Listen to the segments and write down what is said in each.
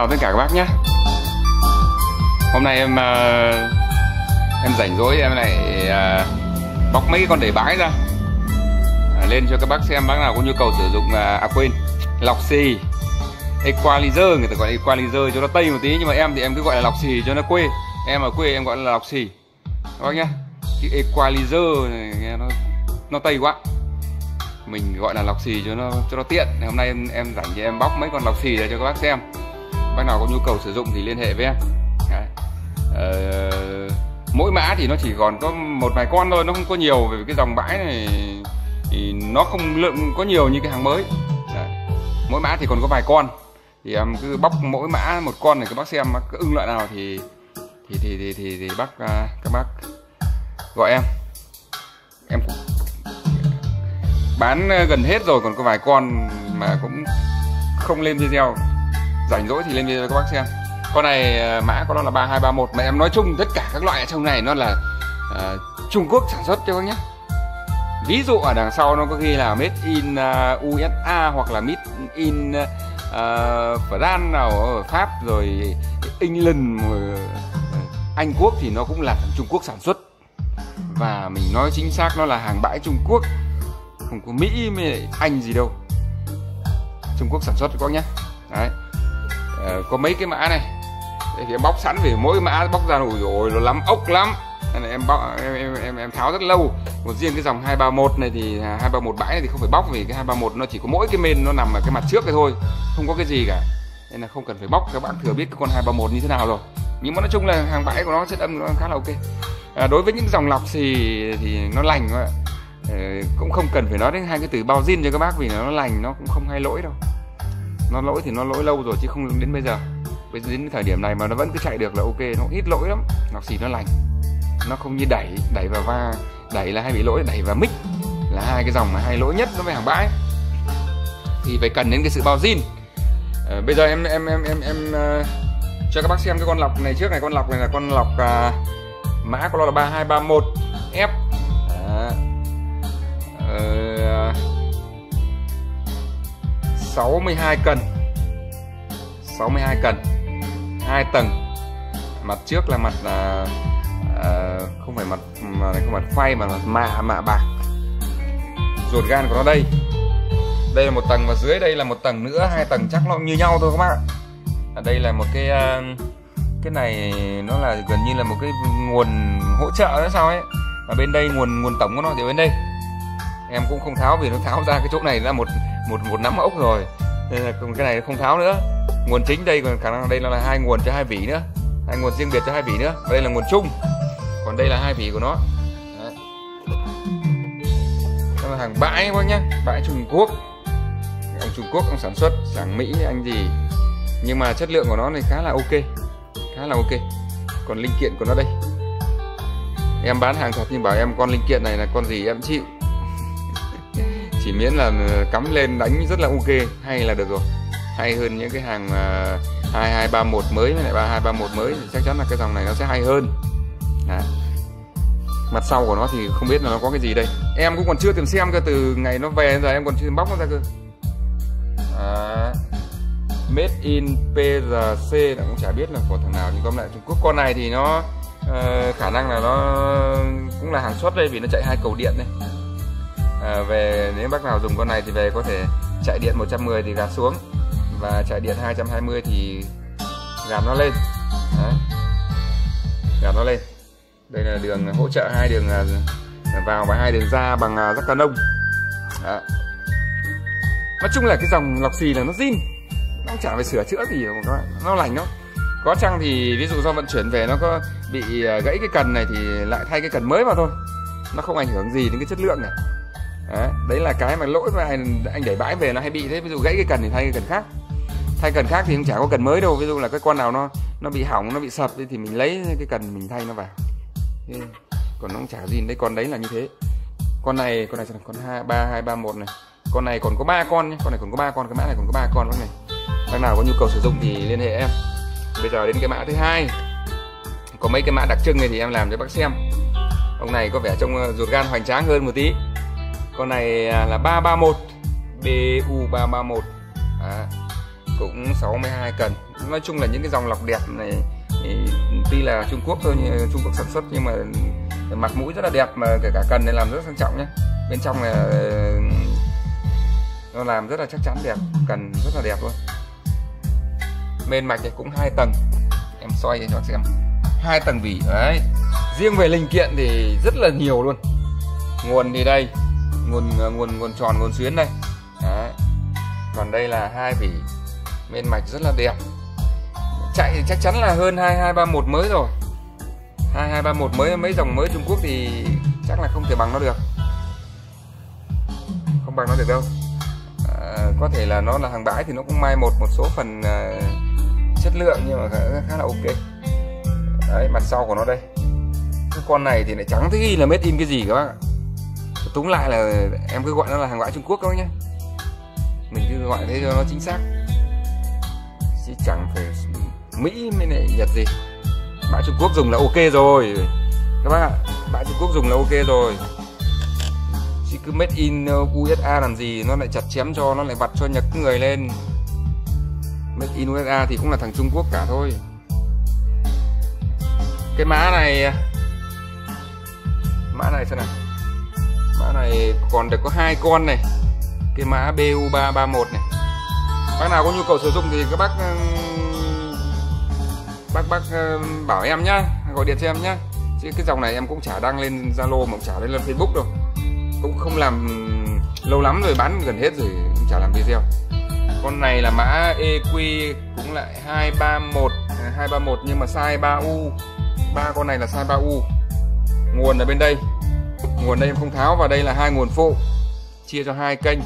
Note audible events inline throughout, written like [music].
chào tất cả các bác nhé. Hôm nay em uh, em rảnh rỗi em lại uh, bóc mấy con để bãi ra. Uh, lên cho các bác xem bác nào có nhu cầu sử dụng uh, à quên. Lọc xì. Equalizer người ta gọi là equalizer cho nó tây một tí nhưng mà em thì em cứ gọi là lọc xì cho nó quê. Em ở quê em gọi là lọc xì. Các bác nhé. Cái equalizer này nghe nó nó tây quá. Mình gọi là lọc xì cho nó cho nó tiện. Hôm nay em em rảnh thì em bóc mấy con lọc xì ra cho các bác xem bác nào có nhu cầu sử dụng thì liên hệ với em. Đấy. Ờ, mỗi mã thì nó chỉ còn có một vài con thôi nó không có nhiều về cái dòng bãi này thì nó không lượng có nhiều như cái hàng mới. Đấy. mỗi mã thì còn có vài con. Thì em cứ bóc mỗi mã một con này các bác xem bác ưng loại nào thì thì thì thì thì, thì bác à, các bác gọi em. Em cũng bán gần hết rồi còn có vài con mà cũng không lên video rảnh rỗi thì lên video cho các bác xem. Con này ờ, mã của nó là 3231 mà em nói chung tất cả các loại ở trong này nó là uh, Trung Quốc sản xuất cho các nhé. Ví dụ ở đằng sau nó có ghi là made in ờ, uh, USA hoặc là made in uh, France nào ở Pháp rồi England Anh Quốc thì nó cũng là Trung Quốc sản xuất. Và mình nói chính xác nó là hàng bãi Trung Quốc. Không có Mỹ mới Anh gì đâu. Trung Quốc sản xuất các nhé. Đấy. Ờ, có mấy cái mã này. Đây thì em bóc sẵn vì mỗi mã bóc ra ủi rồi nó lắm ốc lắm. Nên là em bóc em, em em em tháo rất lâu. Một riêng cái dòng 231 này thì à, 231 bãi này thì không phải bóc vì cái 231 nó chỉ có mỗi cái men nó nằm ở cái mặt trước cái thôi không có cái gì cả. Nên là không cần phải bóc các bạn thừa biết cái con 231 như thế nào rồi. Nhưng mà nói chung là hàng bãi của nó chất âm nó khá là ok. À, đối với những dòng lọc thì thì nó lành thôi À, ờ, cũng không cần phải nói đến hai cái từ bao zin cho các bác vì nó lành nó cũng không hay lỗi đâu nó lỗi thì nó lỗi lâu rồi chứ không đến bây giờ. Bây giờ đến thời điểm này mà nó vẫn cứ chạy được là ok nó ít lỗi lắm. Nó xì nó lành. Nó không như đẩy đẩy và va đẩy là hay bị lỗi đẩy và mic là hai cái dòng mà hay lỗi nhất nó với hàng bãi. Thì phải cần đến cái sự bao zin. À, bây giờ em em em em em uh, cho các bác xem cái con lọc này trước này con lọc này là con lọc uh, mã của nó là 3231 F. À, 62 cần, 62 cần hai tầng. Mặt trước là mặt là uh, không phải mặt mà không mặt phay mà mặt mạ mạ bạc. Ruột gan của nó đây. Đây là một tầng và dưới đây là một tầng nữa. Hai tầng chắc nó như nhau thôi các bạn. ở à, đây là một cái uh, cái này nó là gần như là một cái nguồn hỗ trợ đó sao ấy. Và bên đây nguồn nguồn tổng của nó thì bên đây em cũng không tháo, vì nó tháo ra cái chỗ này là một một một nắm ốc rồi. Nên là cái này không tháo nữa. Nguồn chính đây còn khả năng đây là hai nguồn cho hai vỉ nữa. Hai nguồn riêng biệt cho hai vỉ nữa. Và đây là nguồn chung. Còn đây là hai vỉ của nó. Đấy. đó là hàng bãi các bác nhá. Bãi Trung Quốc. Ông Trung Quốc, ông sản xuất sản Mỹ, anh gì. Nhưng mà chất lượng của nó này khá là ok. Khá là ok. Còn linh kiện của nó đây. Em bán hàng thật nhưng bảo em con linh kiện này là con gì em chịu chỉ miễn là cắm lên đánh rất là ok hay là được rồi. Hay hơn những cái hàng à, uh, 2231 mới với lại 3231 mới thì chắc chắn là cái dòng này nó sẽ hay hơn. Đấy. mặt sau của nó thì không biết là nó có cái gì đây. Em cũng còn chưa tìm xem cơ từ ngày nó về giờ em còn chưa bóc nó ra cơ. À, made in PRC là cũng chả biết là của thằng nào nhưng tóm lại Trung Quốc. Con này thì nó uh, khả năng là nó cũng là hàng xuất đây vì nó chạy hai cầu điện đây à, về nếu bác nào dùng con này thì về có thể chạy điện 110 thì gạt xuống. Và chạy điện 220 thì gạt nó lên. Đấy. gạt nó lên. Đây là đường hỗ trợ hai đường à, vào và hai đường ra bằng à, rắc canon. Đấy. nói chung là cái dòng lọc xì là nó zin. Nó chả phải sửa chữa gì các bạn. Nó lành lắm. Có chăng thì ví dụ do vận chuyển về nó có bị à, gãy cái cần này thì lại thay cái cần mới vào thôi. Nó không ảnh hưởng gì đến cái chất lượng này đấy, đấy là cái mà lỗi mà anh, anh đẩy bãi về nó hay bị thế. Ví dụ gãy cái cần thì thay cái cần khác. Thay cần khác thì cũng chả có cần mới đâu. Ví dụ là cái con nào nó nó bị hỏng nó bị sập thì mình lấy cái cần mình thay nó vào. Còn nó cũng chả gì. Đấy con đấy là như thế. Con này con này con hai ba hai ba một này. Con này còn có ba con nhé. Con này còn có ba con cái mã này còn có ba con bác này. Bác nào có nhu cầu sử dụng thì liên hệ em. Bây giờ đến cái mã thứ hai. Có mấy cái mã đặc trưng này thì em làm cho bác xem. Ông này có vẻ trông ờ, ruột gan hoành tráng hơn một tí con này à, là 331 BU331 à, cũng 62 cần nói chung là những cái dòng lọc đẹp này thì tuy là Trung Quốc thôi như Trung Quốc sản xuất nhưng mà mặt mũi rất là đẹp mà kể cả cần này làm rất sang trọng nhé. Bên trong là nó làm rất là chắc chắn đẹp cần rất là đẹp luôn. Bên mạch này cũng hai tầng. Em xoay cho các xem. Hai tầng vỉ đấy. Riêng về linh kiện thì rất là nhiều luôn. Nguồn thì đây nguồn ờ, nguồn nguồn tròn nguồn xuyến đây. Đấy. còn đây là hai vỉ bên mạch rất là đẹp. Chạy thì chắc chắn là hơn hai hai ba một mới rồi. Hai hai ba một mới mấy dòng mới Trung Quốc thì chắc là không thể bằng nó được. Không bằng nó được đâu. À, có thể là nó là hàng bãi thì nó cũng mai một một số phần à, chất lượng nhưng mà khá, khá là ok. Đấy mặt sau của nó đây. Cái con này thì lại trắng thế ghi là made in cái gì các bác ạ túng lại là em cứ gọi nó là hàng bãi Trung Quốc thôi nhé mình cứ gọi thế cho nó chính xác. Chứ chẳng phải Mỹ mới lại Nhật gì. Bãi Trung Quốc dùng là ok rồi. Các bác ạ bãi Trung Quốc dùng là ok rồi. Chứ cứ made in USA làm gì, nó lại chặt chém cho, nó lại vặt cho nhật người lên. Made in USA thì cũng là thằng Trung Quốc cả thôi. Cái mã này mã này xem nào mã này còn được có hai con này. Cái mã BU331 này. Bác nào có nhu cầu sử dụng thì các bác bác bác bảo em nhá, gọi điện cho em nhá. Chứ cái dòng này em cũng chả đăng lên Zalo mà cũng chả lên Facebook đâu. Cũng không làm lâu lắm rồi, bán gần hết rồi, cũng chả làm video. Con này là mã EQ cũng lại 231 231 à, nhưng mà size 3U ba con này là size 3U nguồn ở bên đây nguồn đây em không tháo vào đây là hai nguồn phụ. Chia cho hai kênh.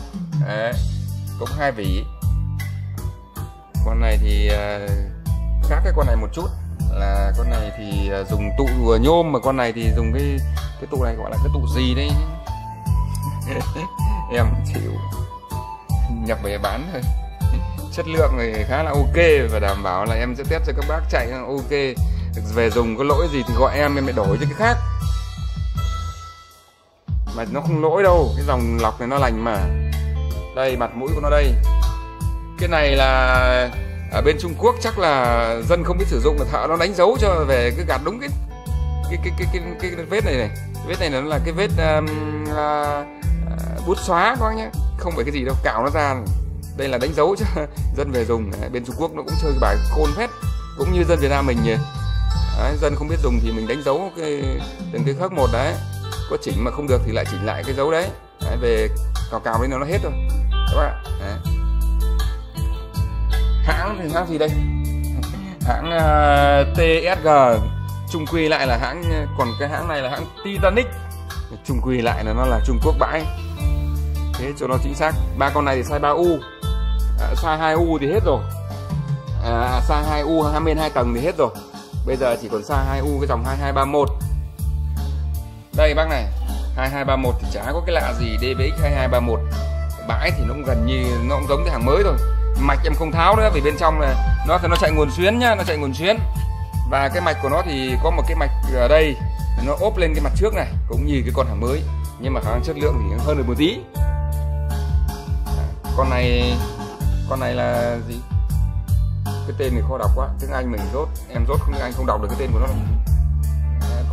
Đấy. cũng hai vỉ. Con này thì uh, khác cái con này một chút. Là con này thì uh, dùng tụ nhôm mà con này thì dùng cái cái tụ này gọi là cái tụ gì đấy. [laughs] Em chịu. Nhập về bán thôi. Chất lượng thì khá là ok và đảm bảo là em sẽ test cho các bác chạy. Ok về dùng có lỗi gì thì gọi em em lại đổi cho cái khác mà nó không lỗi đâu cái dòng lọc này nó lành mà. Đây mặt mũi của nó đây. Cái này là ở bên Trung Quốc chắc là dân không biết sử dụng là thợ nó đánh dấu cho về cái gạt đúng cái cái cái cái cái, cái, cái vết này này. Cái vết này nó là cái vết um, uh, bút xóa các nhé không phải cái gì đâu cạo nó ra. Đây là đánh dấu cho [laughs] dân về dùng. Bên Trung Quốc nó cũng chơi bài khôn phết. Cũng như dân Việt Nam mình nhỉ. Đấy, dân không biết dùng thì mình đánh dấu cái từng cái khớp một đấy có chỉnh mà không được thì lại chỉnh lại cái dấu đấy, đấy về cào cào lên nó hết rồi. Các bạn đấy. hãng thì hãng gì đây? Hãng ờ, uh, TSG trung quy lại là hãng còn cái hãng này là hãng Titanic. Trung quy lại là nó là Trung Quốc bãi. Thế cho nó chính xác. Ba con này thì size 3U à, size 2U thì hết rồi. À, size 2U 22 tầng thì hết rồi. Bây giờ chỉ còn size 2U cái dòng 2231 đây bác này. 2231 thì chả có cái lạ gì DBX 2231 bãi thì nó cũng gần như nó cũng giống cái hàng mới thôi. Mạch em không tháo nữa vì bên trong là nó thì nó chạy nguồn xuyến nhá, nó chạy nguồn xuyến. Và cái mạch của nó thì có một cái mạch ở đây, nó ốp lên cái mặt trước này, cũng như cái con hàng mới. Nhưng mà khả năng chất lượng thì hơn được một tí. À, con này con này là gì? Cái tên thì khó đọc quá, tiếng anh mình rốt, em rốt không, anh không đọc được cái tên của nó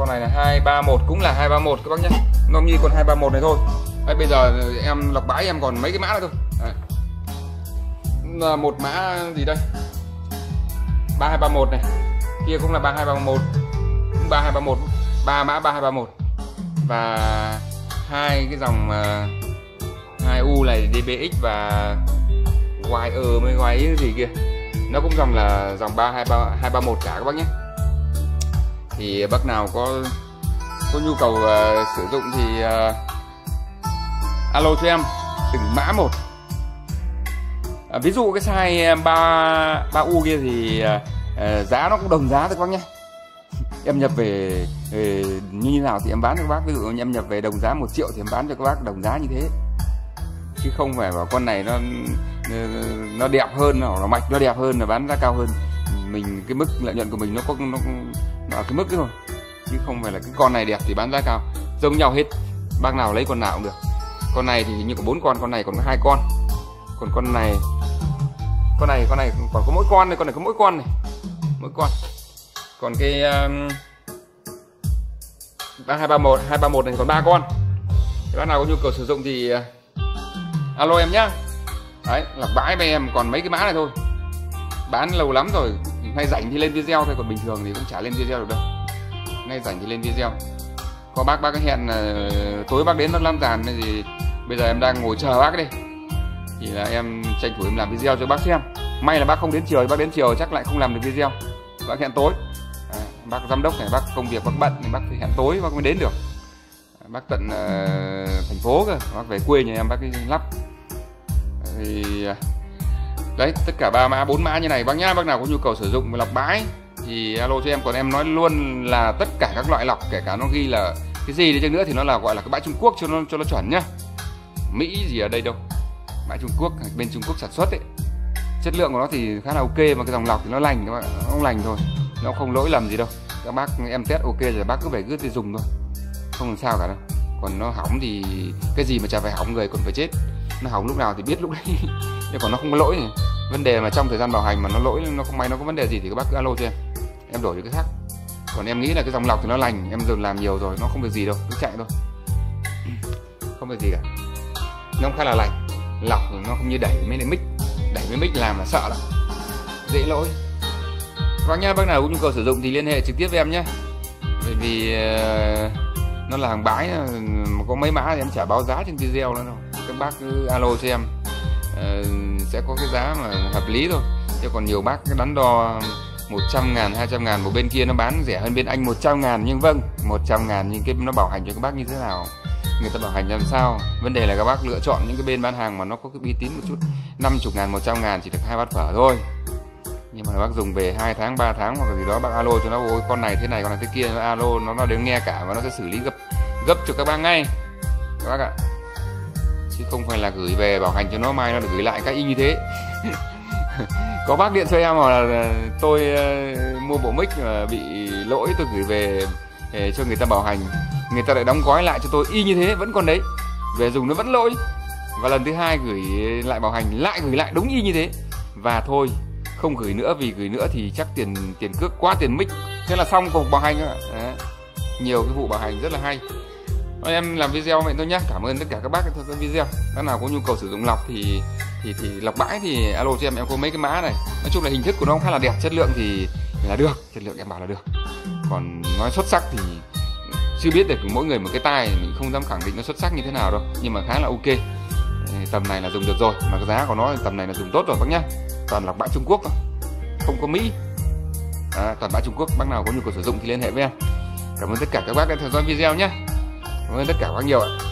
con này là 231 cũng là 231 các bác nhé. Nó như còn 231 này thôi. Đấy, bây giờ em lọc bãi em còn mấy cái mã nữa thôi. Đấy. Là một mã gì đây? 3231 này. Kia cũng là 3231 cũng 3231 ba mã 3231 và hai cái dòng ờ, uh, 2U này DBX và YE mới YE gì kia. Nó cũng dòng là dòng 323 cả các bác nhé thì bác nào có có nhu cầu uh, sử dụng thì uh, alo cho em từng mã một. À, ví dụ cái size ờ, 3 3 u kia thì uh, giá nó cũng đồng giá thôi các bác nhé. [laughs] Em nhập về, về như thế nào thì em bán cho các bác. Ví dụ em nhập về đồng giá một triệu thì em bán cho các bác đồng giá như thế. Chứ không phải bảo con này nó nó đẹp hơn hoặc nó mạch nó đẹp hơn là bán giá cao hơn. Mình cái mức lợi nhuận của mình nó có nó ở cái mức đấy thôi chứ không phải là cái con này đẹp thì bán giá cao. Giống nhau hết bác nào lấy con nào cũng được. Con này thì như có bốn con con này còn có hai con. Còn con này con này con này còn có mỗi con này con này có mỗi con này mỗi con. Còn cái um, ba hai ba một hai ba một này còn ba con. Thì bác nào có nhu cầu sử dụng thì uh, alo em nhá. Đấy là bãi với em còn mấy cái mã này thôi. Bán lâu lắm rồi ngay rảnh thì lên video thôi còn bình thường thì cũng chả lên video được đâu. Ngay rảnh thì lên video. Có bác bác hẹn là tối bác đến bác làm giàn thì bây giờ em đang ngồi chờ bác đi. Thì là em tranh thủ em làm video cho bác xem. May là bác không đến chiều bác đến chiều chắc lại không làm được video. Bác hẹn tối. À, bác giám đốc này bác công việc bác bận thì bác phải hẹn tối bác mới đến được. À, bác tận uh, thành phố cơ bác về quê nhà em bác đi lắp. Thì uh, đấy, tất cả ba mã, bốn mã như này. Bác nhá, bác nào có nhu cầu sử dụng lọc bãi thì alo cho em. Còn em nói luôn là tất cả các loại lọc, kể cả nó ghi là cái gì đi chăng nữa thì nó là, gọi là cái bãi Trung Quốc cho nó cho nó chuẩn nhá. Mỹ gì ở đây đâu? Bãi Trung Quốc, bên Trung Quốc sản xuất ấy. Chất lượng của nó thì khá là ok mà cái dòng lọc thì nó lành các bạn nó không lành thôi. Nó không lỗi lầm gì đâu. Các bác em test ok rồi, bác cứ phải cứ dùng thôi. Không làm sao cả đâu. Còn nó hỏng thì cái gì mà chả phải hỏng người, còn phải chết. Nó hỏng lúc nào thì biết lúc đấy. [laughs] nhưng còn nó không có lỗi thì vấn đề mà trong thời gian bảo hành mà nó lỗi nó không may nó có vấn đề gì thì các bác cứ alo cho em. Em đổi cái khác. Còn em nghĩ là cái dòng lọc thì nó lành em dừng làm nhiều rồi nó không việc gì đâu cứ chạy thôi. [clears throat] Không việc gì cả. Nó khá là lành. Lọc nó không như đẩy mấy cái mic. Đẩy mấy mic làm là sợ lắm. Dễ lỗi. Các nha bác nào có nhu cầu sử dụng thì liên hệ trực tiếp với em nhé bởi vì uh, nó là hàng bãi ờ, có mấy mã thì em chả báo giá trên video nữa đâu. Các bác cứ alo cho em. Ờ, sẽ có cái giá mà hợp lý thôi. Chứ còn nhiều bác cái đắn đo 100 ngàn 200 ngàn, một bên kia nó bán rẻ hơn bên anh 100 ngàn, nhưng vâng 100 ngàn, nhưng cái nó bảo hành cho các bác như thế nào? Người ta bảo hành làm sao? Vấn đề là các bác lựa chọn những cái bên bán hàng mà nó có cái uy tín một chút. 50 ngàn 100 ngàn chỉ được hai bát phở thôi. Nhưng mà bác dùng về 2 tháng 3 tháng hoặc là gì đó, bác alo cho nó, ôi, con này thế này, con này thế kia. Nó alo, nó nó đều nghe cả và nó sẽ xử lý gấp gấp cho các bác ngay. Các bác ạ chứ không phải là gửi về bảo hành cho nó, mai nó được gửi lại cái y như thế. [laughs] Có bác điện cho em mà là tôi ờ, mua bộ mic mà bị lỗi, tôi gửi về để cho người ta bảo hành. Người ta lại đóng gói lại cho tôi y như thế, vẫn còn đấy. Về dùng nó vẫn lỗi. Và lần thứ hai gửi lại bảo hành, lại gửi lại đúng y như thế. Và thôi, không gửi nữa, vì gửi nữa thì chắc tiền tiền cước quá, tiền mic. Thế là xong cuộc bảo hành ạ. Nhiều cái vụ bảo hành rất là hay. Thôi em làm video vậy thôi nhá. Cảm ơn tất cả các bác theo dõi video. Bác nào có nhu cầu sử dụng lọc thì thì thì lọc bãi thì alo cho em. Em có mấy cái mã này. Nói chung là hình thức của nó khá là đẹp. Chất lượng thì là được. Chất lượng em bảo là được. Còn nói xuất sắc thì chưa biết được mỗi người một cái tai mình không dám khẳng định nó xuất sắc như thế nào đâu. Nhưng mà khá là ok. Tầm này là dùng được rồi. Mà cái giá của nó tầm này là dùng tốt rồi bác nhá. Toàn lọc bãi Trung Quốc thôi. Không có Mỹ. À, toàn bãi Trung Quốc. Bác nào có nhu cầu sử dụng thì liên hệ với em. Cảm ơn tất cả các bác đã theo dõi video nhé cảm ơn tất cả các nhiều ạ.